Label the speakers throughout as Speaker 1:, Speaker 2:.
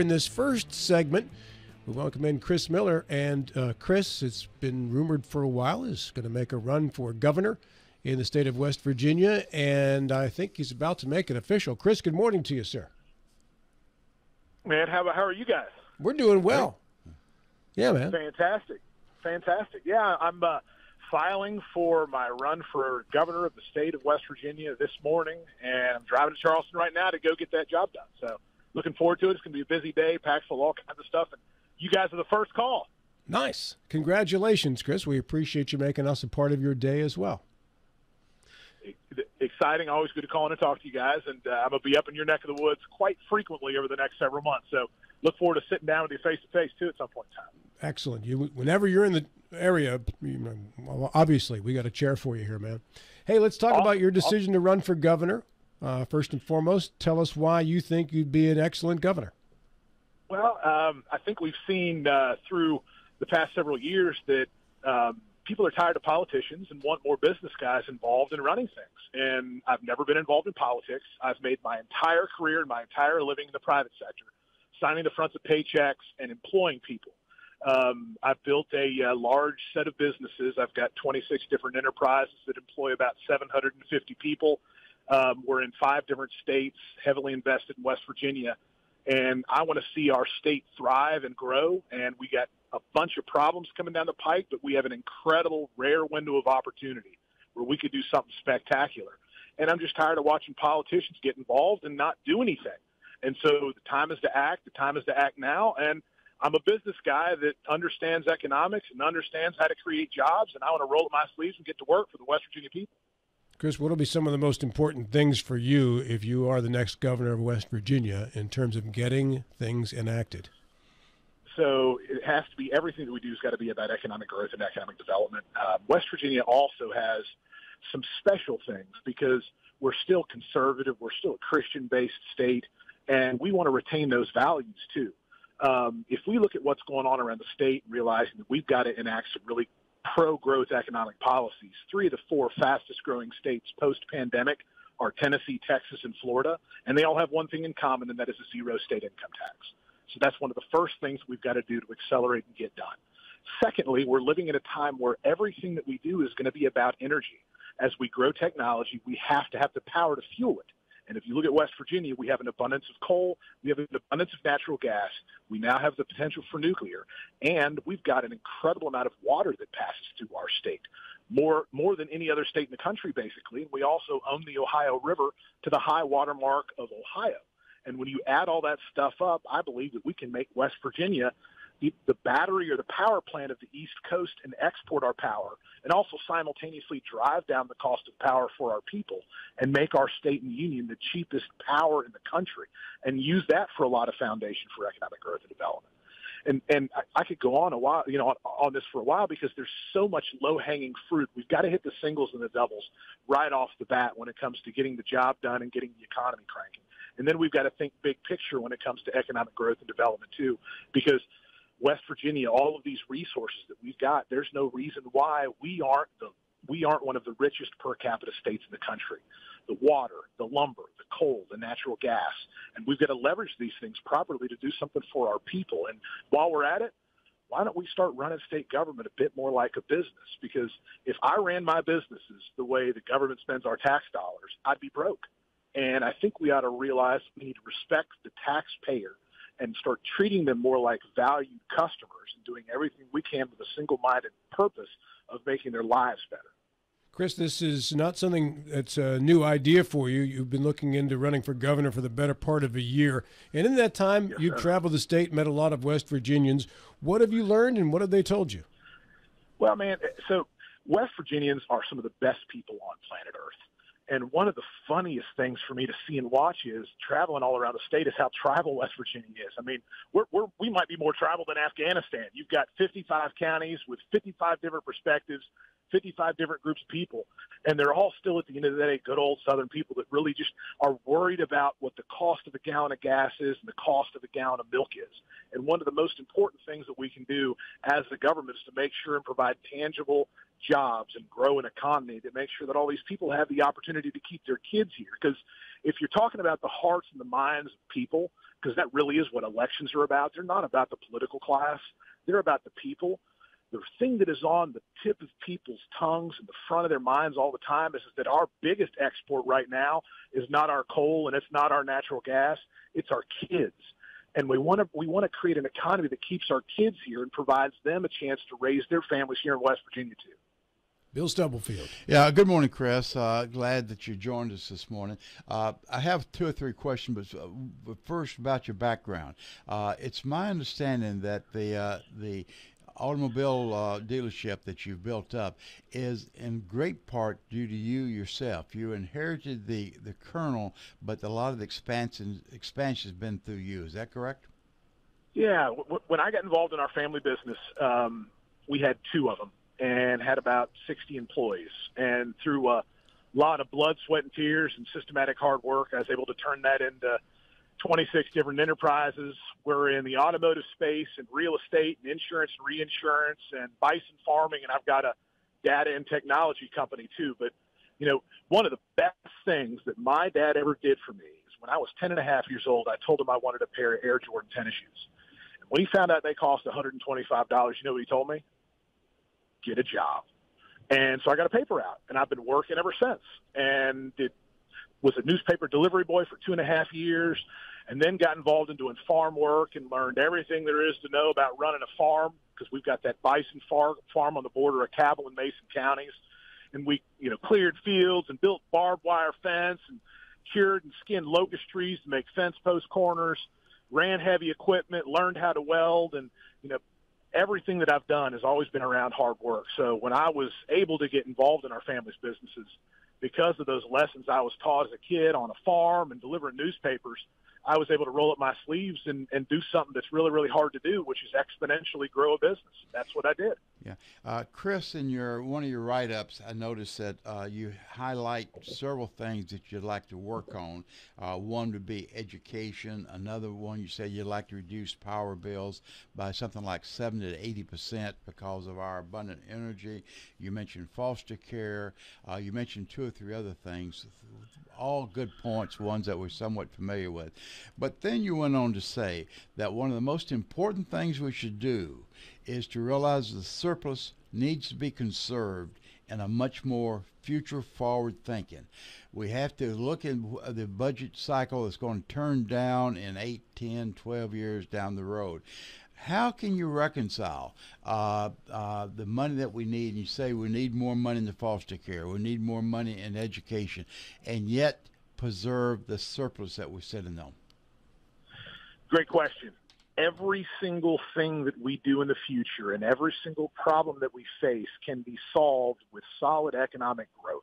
Speaker 1: In this first segment, we welcome in Chris Miller. And uh, Chris, it's been rumored for a while, is going to make a run for governor in the state of West Virginia. And I think he's about to make it official. Chris, good morning to you, sir.
Speaker 2: Man, how, how are you guys?
Speaker 1: We're doing well. Yeah, man.
Speaker 2: Fantastic. Fantastic. Yeah, I'm uh, filing for my run for governor of the state of West Virginia this morning, and I'm driving to Charleston right now to go get that job done. So looking forward to it. It's going to be a busy day, packed full of all kinds of stuff, and you guys are the first call.
Speaker 1: Nice. Congratulations, Chris. We appreciate you making us a part of your day as well.
Speaker 2: Exciting. Always good to call in and talk to you guys. And uh, I'm going to be up in your neck of the woods quite frequently over the next several months. So look forward to sitting down with you face to face, too, at some point in time.
Speaker 1: Excellent. You, whenever you're in the area, you know, obviously, we got a chair for you here, man. Hey, let's talk awesome. about your decision to run for governor. Uh, first and foremost, tell us why you think you'd be an excellent governor.
Speaker 2: Well, um, I think we've seen uh, through the past several years that um, people are tired of politicians and want more business guys involved in running things. And I've never been involved in politics. I've made my entire career and my entire living in the private sector, signing the fronts of paychecks and employing people. Um, I've built a uh, large set of businesses. I've got 26 different enterprises that employ about 750 people. Um, we're in five different states, heavily invested in West Virginia, and I want to see our state thrive and grow. And we got a bunch of problems coming down the pike, but we have an incredible, rare window of opportunity where we could do something spectacular. And I'm just tired of watching politicians get involved and not do anything. And so the time is to act. The time is to act now. And I'm a business guy that understands economics and understands how to create jobs. And I want to roll up my sleeves and get to work for the West Virginia people.
Speaker 1: Chris, what will be some of the most important things for you if you are the next governor of West Virginia in terms of getting things enacted?
Speaker 2: So it has to be everything that we do has got to be about economic growth and economic development. Uh, West Virginia also has some special things because we're still conservative, we're still a Christian-based state, and we want to retain those values too. Um, if we look at what's going on around the state, realizing that we've got to enact some really pro-growth economic policies. Three of the four fastest-growing states post-pandemic are Tennessee, Texas, and Florida, and they all have one thing in common, and that is a zero state income tax. So that's one of the first things we've got to do to accelerate and get done. Secondly, we're living in a time where everything that we do is going to be about energy. As we grow technology, we have to have the power to fuel it. And if you look at West Virginia, we have an abundance of coal, we have an abundance of natural gas, we now have the potential for nuclear, and we've got an incredible amount of water that passes through our state. More, more than any other state in the country, basically. We also own the Ohio River to the high water mark of Ohio. And when you add all that stuff up, I believe that we can make West Virginia the, battery or the power plant of the East Coast and export our power and also simultaneously drive down the cost of power for our people and make our state and union the cheapest power in the country and use that for a lot of foundation for economic growth and development. And, and I, could go on a while, you know, on, on this for a while because there's so much low hanging fruit. We've got to hit the singles and the doubles right off the bat when it comes to getting the job done and getting the economy cranking. And then we've got to think big picture when it comes to economic growth and development too, because West Virginia, all of these resources that we've got, there's no reason why we aren't the we aren't one of the richest per capita states in the country. The water, the lumber, the coal, the natural gas, and we've got to leverage these things properly to do something for our people. And while we're at it, why don't we start running state government a bit more like a business? Because if I ran my businesses the way the government spends our tax dollars, I'd be broke. And I think we ought to realize we need to respect the taxpayer and start treating them more like valued customers and doing everything we can with a single-minded purpose of making their lives better.
Speaker 1: Chris, this is not something that's a new idea for you. You've been looking into running for governor for the better part of a year. And in that time, yes, you've traveled the state, met a lot of West Virginians. What have you learned and what have they told you?
Speaker 2: Well, man, so West Virginians are some of the best people on planet Earth. And one of the funniest things for me to see and watch is traveling all around the state is how tribal West Virginia is. I mean, we're, we're, we might be more tribal than Afghanistan. You've got 55 counties with 55 different perspectives, 55 different groups of people, and they're all still at the end of the day good old Southern people that really just are worried about what the cost of a gallon of gas is and the cost of a gallon of milk is. And one of the most important things that we can do as the government is to make sure and provide tangible jobs and grow an economy to make sure that all these people have the opportunity to keep their kids here. Because if you're talking about the hearts and the minds of people, because that really is what elections are about, they're not about the political class. They're about the people the thing that is on the tip of people's tongues and the front of their minds all the time is, is that our biggest export right now is not our coal and it's not our natural gas, it's our kids. And we want to we want to create an economy that keeps our kids here and provides them a chance to raise their families here in West Virginia too.
Speaker 1: Bill Stubblefield.
Speaker 3: Yeah, good morning, Chris. Uh, glad that you joined us this morning. Uh, I have two or three questions, but, uh, but first about your background. Uh, it's my understanding that the uh, the automobile uh, dealership that you've built up is in great part due to you yourself. You inherited the, the kernel, but a lot of the expansion expansion has been through you. Is that correct?
Speaker 2: Yeah. W- when I got involved in our family business, um, we had two of them and had about 60 employees. And through a lot of blood, sweat, and tears and systematic hard work, I was able to turn that into 26 different enterprises. We're in the automotive space and real estate and insurance and reinsurance and bison farming, and I've got a data and technology company too. But, you know, one of the best things that my dad ever did for me is when I was 10 and a half years old, I told him I wanted a pair of Air Jordan tennis shoes. And when he found out they cost $125, you know what he told me? Get a job. And so I got a paper out, and I've been working ever since. And did was a newspaper delivery boy for two and a half years, and then got involved in doing farm work and learned everything there is to know about running a farm because we've got that bison farm farm on the border of Cabell and Mason counties, and we you know cleared fields and built barbed wire fence and cured and skinned locust trees to make fence post corners, ran heavy equipment, learned how to weld, and you know everything that I've done has always been around hard work. So when I was able to get involved in our family's businesses because of those lessons I was taught as a kid on a farm and delivering newspapers, I was able to roll up my sleeves and, and do something that's really, really hard to do, which is exponentially grow a business. That's what I did.
Speaker 3: Yeah. Uh, Chris, in your one of your write ups, I noticed that uh, you highlight several things that you'd like to work on. Uh, one would be education. Another one, you say you'd like to reduce power bills by something like 70 to 80 percent because of our abundant energy. You mentioned foster care. Uh, you mentioned two or three other things. All good points, ones that we're somewhat familiar with. But then you went on to say that one of the most important things we should do is to realize the surplus needs to be conserved in a much more future forward thinking. We have to look at the budget cycle that's going to turn down in 8, 10, 12 years down the road. How can you reconcile uh, uh, the money that we need? And you say we need more money in the foster care, we need more money in education, and yet preserve the surplus that we're sitting on?
Speaker 2: Great question every single thing that we do in the future and every single problem that we face can be solved with solid economic growth.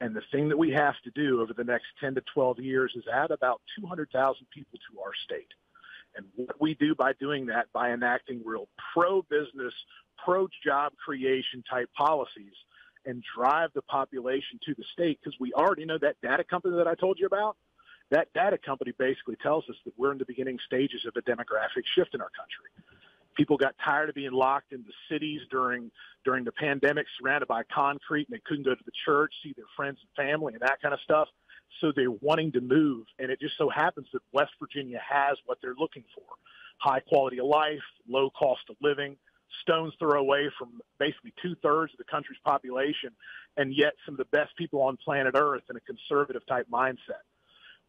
Speaker 2: And the thing that we have to do over the next 10 to 12 years is add about 200,000 people to our state. And what we do by doing that, by enacting real pro-business, pro-job creation type policies and drive the population to the state, because we already know that data company that I told you about, that data company basically tells us that we're in the beginning stages of a demographic shift in our country. People got tired of being locked in the cities during during the pandemic, surrounded by concrete, and they couldn't go to the church, see their friends and family, and that kind of stuff. So they're wanting to move, and it just so happens that West Virginia has what they're looking for: high quality of life, low cost of living, stones throw away from basically two thirds of the country's population, and yet some of the best people on planet Earth in a conservative type mindset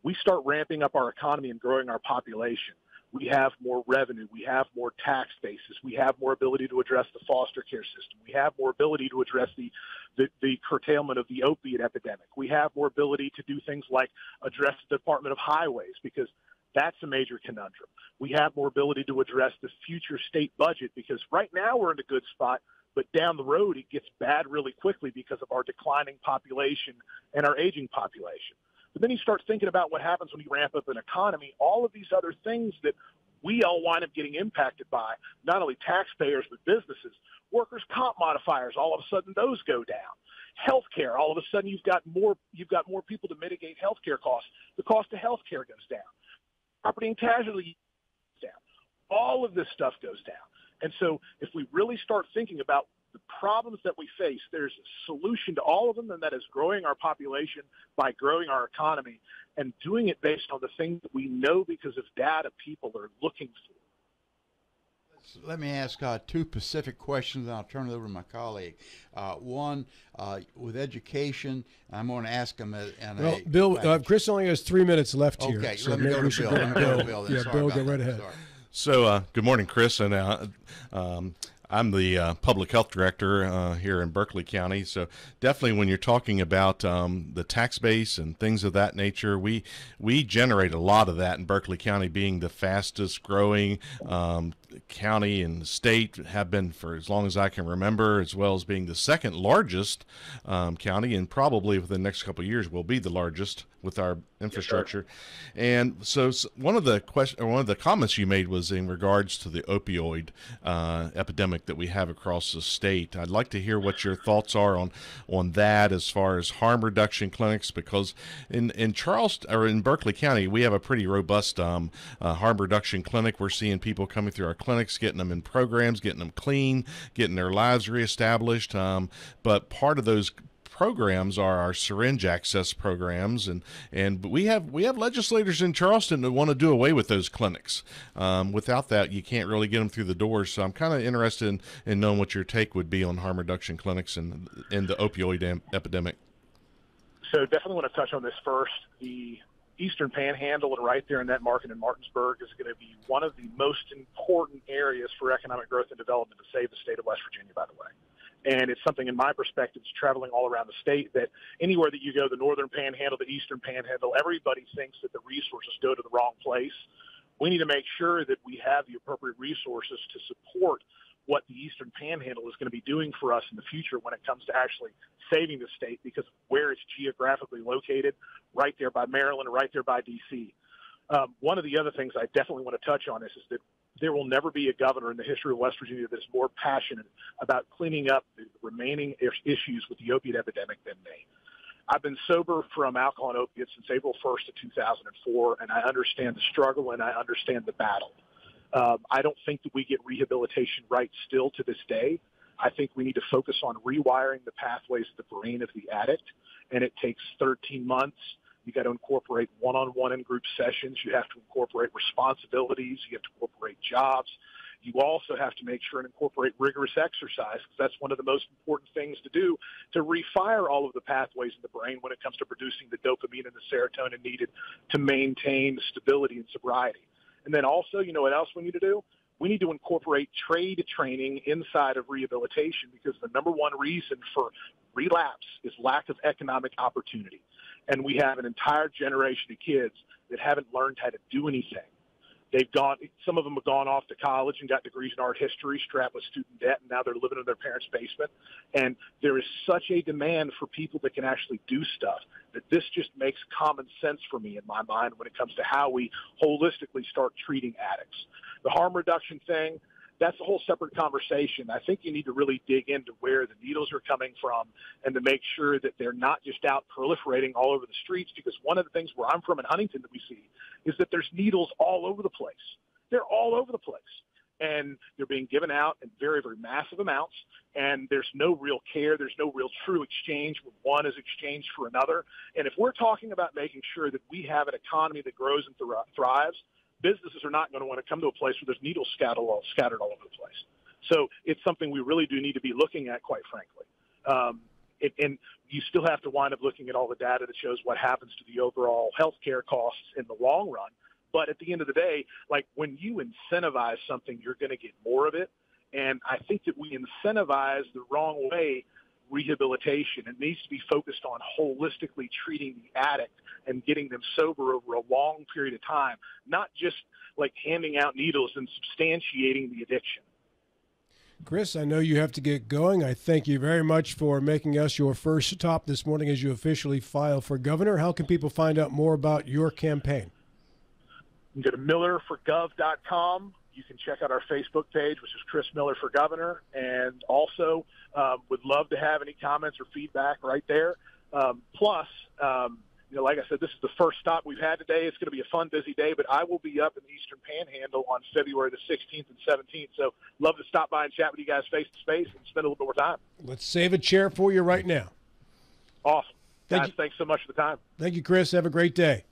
Speaker 2: we start ramping up our economy and growing our population, we have more revenue, we have more tax bases, we have more ability to address the foster care system, we have more ability to address the, the, the curtailment of the opiate epidemic, we have more ability to do things like address the Department of Highways because that's a major conundrum. We have more ability to address the future state budget because right now we're in a good spot, but down the road it gets bad really quickly because of our declining population and our aging population. But then you start thinking about what happens when you ramp up an economy. All of these other things that we all wind up getting impacted by not only taxpayers but businesses. Workers' comp modifiers, all of a sudden those go down. Healthcare, all of a sudden you've got more you've got more people to mitigate healthcare costs. The cost of healthcare goes down. Property and casualty goes down. All of this stuff goes down. And so if we really start thinking about the problems that we face, there's a solution to all of them, and that is growing our population by growing our economy and doing it based on the things that we know because of data people are looking for.
Speaker 3: Let me ask uh, two specific questions, and I'll turn it over to my colleague. Uh, one, uh, with education, I'm going to ask him. A,
Speaker 1: well, Bill, uh, Chris only has three minutes left
Speaker 3: here.
Speaker 1: Okay,
Speaker 3: so let me go to Bill. Go,
Speaker 1: Bill.
Speaker 3: Bill.
Speaker 1: Yeah, Bill, go right ahead.
Speaker 4: Sorry. So, uh, good morning, Chris, and uh, um, I'm the uh, public health director uh, here in Berkeley County. So definitely, when you're talking about um, the tax base and things of that nature, we we generate a lot of that in Berkeley County, being the fastest growing um, county and state have been for as long as I can remember, as well as being the second largest um, county, and probably within the next couple of years will be the largest with our infrastructure. Yes, and so, one of the question, one of the comments you made was in regards to the opioid uh, epidemic that we have across the state. I'd like to hear what your thoughts are on on that as far as harm reduction clinics, because in in Charleston or in Berkeley County, we have a pretty robust um, uh, harm reduction clinic. We're seeing people coming through our clinics, getting them in programs, getting them clean, getting their lives reestablished. Um, but part of those programs are our syringe access programs, and and we have we have legislators in Charleston that want to do away with those clinics. Um, without that, you can't really get them through the doors. So I'm kind of interested in, in knowing what your take would be on harm reduction clinics and and the opioid am- epidemic.
Speaker 2: So definitely want to touch on this first. The Eastern Panhandle and right there in that market in Martinsburg is going to be one of the most important areas for economic growth and development to save the state of West Virginia, by the way. And it's something, in my perspective, traveling all around the state that anywhere that you go, the northern panhandle, the eastern panhandle, everybody thinks that the resources go to the wrong place. We need to make sure that we have the appropriate resources to support what the Eastern Panhandle is going to be doing for us in the future when it comes to actually saving the state because where it's geographically located, right there by Maryland, right there by D.C. Um, one of the other things I definitely want to touch on is, is that there will never be a governor in the history of West Virginia that is more passionate about cleaning up the remaining issues with the opiate epidemic than me. I've been sober from alcohol and opiates since April 1st of 2004, and I understand the struggle and I understand the battle. Um, I don't think that we get rehabilitation right still to this day. I think we need to focus on rewiring the pathways of the brain of the addict, and it takes 13 months. You got to incorporate one-on-one and group sessions. You have to incorporate responsibilities. You have to incorporate jobs. You also have to make sure and incorporate rigorous exercise because that's one of the most important things to do to refire all of the pathways in the brain when it comes to producing the dopamine and the serotonin needed to maintain stability and sobriety. And then also, you know what else we need to do? We need to incorporate trade training inside of rehabilitation because the number one reason for relapse is lack of economic opportunity. And we have an entire generation of kids that haven't learned how to do anything. They've gone, some of them have gone off to college and got degrees in art history, strapped with student debt, and now they're living in their parents' basement. And there is such a demand for people that can actually do stuff that this just makes common sense for me in my mind when it comes to how we holistically start treating addicts. The harm reduction thing, that's a whole separate conversation. I think you need to really dig into where the needles are coming from and to make sure that they're not just out proliferating all over the streets because one of the things where I'm from in Huntington that we see is that there's needles all over the place. They're all over the place. And they're being given out in very, very massive amounts. And there's no real care. There's no real true exchange when one is exchanged for another. And if we're talking about making sure that we have an economy that grows and thrives, businesses are not going to want to come to a place where there's needles scattered all, scattered all over the place. So it's something we really do need to be looking at, quite frankly. Um, it, and you still have to wind up looking at all the data that shows what happens to the overall healthcare costs in the long run. But at the end of the day, like when you incentivize something, you're going to get more of it. And I think that we incentivize the wrong way rehabilitation. It needs to be focused on holistically treating the addict and getting them sober over a long period of time, not just like handing out needles and substantiating the addiction.
Speaker 1: Chris, I know you have to get going. I thank you very much for making us your first stop this morning as you officially file for governor. How can people find out more about your campaign?
Speaker 2: You can go to millerforgov.com. You can check out our Facebook page, which is Chris Miller for Governor, and also um, would love to have any comments or feedback right there. Um, plus, um, you know, like I said, this is the first stop we've had today. It's going to be a fun, busy day, but I will be up in the Eastern Panhandle on February the 16th and 17th. So, love to stop by and chat with you guys face to face and spend a little bit more time.
Speaker 1: Let's save a chair for you right now.
Speaker 2: Awesome.
Speaker 1: Thank
Speaker 2: guys,
Speaker 1: you.
Speaker 2: thanks so much for the time.
Speaker 1: Thank you, Chris. Have a great day.